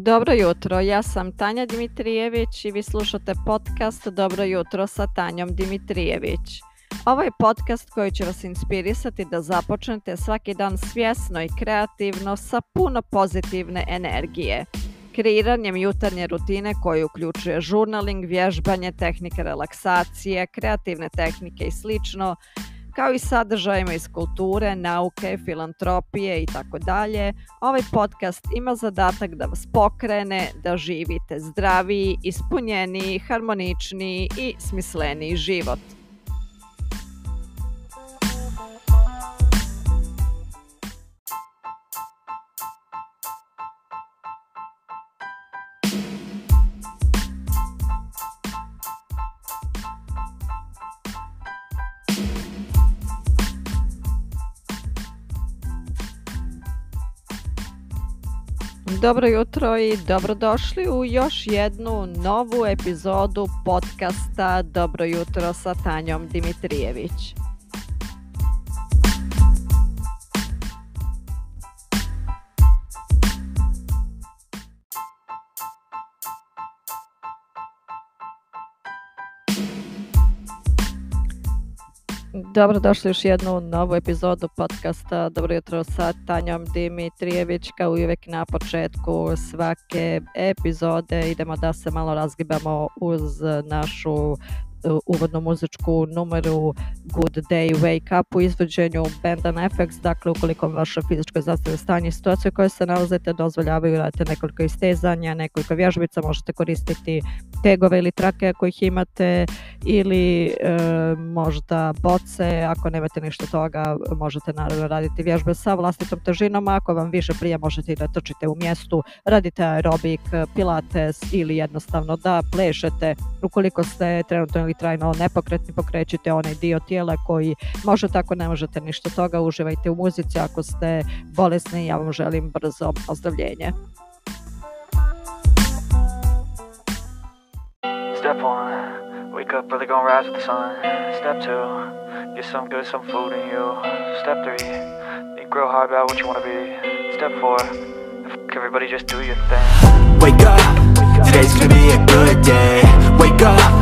Dobro jutro, ja sam Tanja Dimitrijević i vi slušate podcast Dobro jutro sa Tanjom Dimitrijević. Ovo je podcast koji će vas inspirisati da započnete svaki dan svjesno i kreativno sa puno pozitivne energije. Kreiranjem jutarnje rutine koji uključuje žurnaling, vježbanje, tehnike relaksacije, kreativne tehnike i slično, kao i sadržajima iz kulture, nauke, filantropije i tako dalje. Ovaj podcast ima zadatak da vas pokrene, da živite zdraviji, ispunjeniji, harmoničniji i smisleniji život. Dobro jutro i dobrodošli u još jednu novu epizodu podcasta Dobro jutro sa Tanjom Dimitrijević. Dobro došli još jednu novu epizodu podcasta Dobro jutro sa Tanjom Dimitrijević. Kao uvijek na početku svake epizode idemo da se malo razgibamo uz našu uvodnu muzičku numeru Good Day Wake Up u izvođenju Band FX, dakle ukoliko vaše fizičko zdravstveno stanje i situacije u kojoj se nalazite dozvoljavaju radite nekoliko istezanja, nekoliko vježbica, možete koristiti tegove ili trake ako ih imate ili e, možda boce, ako nemate ništa toga možete naravno raditi vježbe sa vlastitom težinom, ako vam više prije možete i da trčite u mjestu, radite aerobik, pilates ili jednostavno da plešete ukoliko ste trenutno ili trajno nepokretni pokrećite onaj dio tijela koji može tako ne možete ništa toga, uživajte u muzici ako ste bolesni, ja vam želim brzo ozdravljenje. Step one, wake up early, gonna rise with the sun. Step two, get some good, some food in you. Step three, think grow hard about what you wanna be. Step four, everybody just do your thing. Wake up, today's gonna be a good day. Wake up.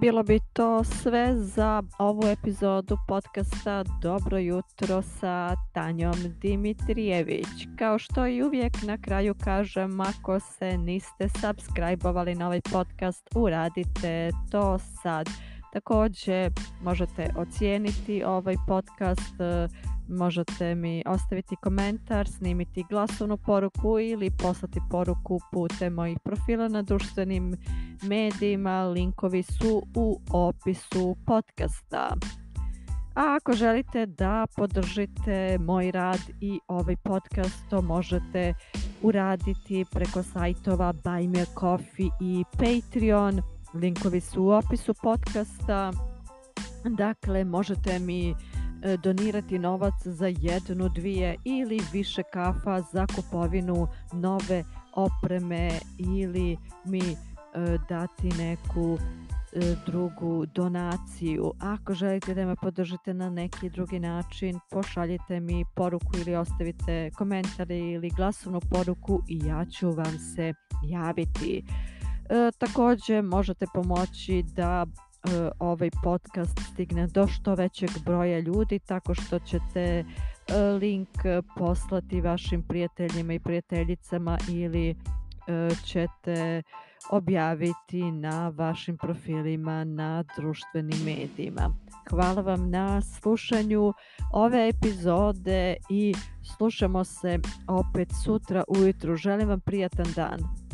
bilo bi to sve za ovu epizodu podcasta Dobro jutro sa Tanjom Dimitrijević. Kao što i uvijek na kraju kažem, ako se niste subscribe-ovali na ovaj podcast, uradite to sad. Također možete ocijeniti ovaj podcast, možete mi ostaviti komentar, snimiti glasovnu poruku ili poslati poruku putem mojih profila na društvenim medijima. Linkovi su u opisu podcasta. A ako želite da podržite moj rad i ovaj podcast, to možete uraditi preko sajtova Buy Me Coffee i Patreon. Linkovi su u opisu podcasta. Dakle, možete mi donirati novac za jednu, dvije ili više kafa za kupovinu nove opreme ili mi e, dati neku e, drugu donaciju. Ako želite da me podržite na neki drugi način, pošaljite mi poruku ili ostavite komentar ili glasovnu poruku i ja ću vam se javiti. E, također možete pomoći da E, ovaj podcast stigne do što većeg broja ljudi tako što ćete e, link poslati vašim prijateljima i prijateljicama ili e, ćete objaviti na vašim profilima na društvenim medijima. Hvala vam na slušanju ove epizode i slušamo se opet sutra ujutru. Želim vam prijatan dan.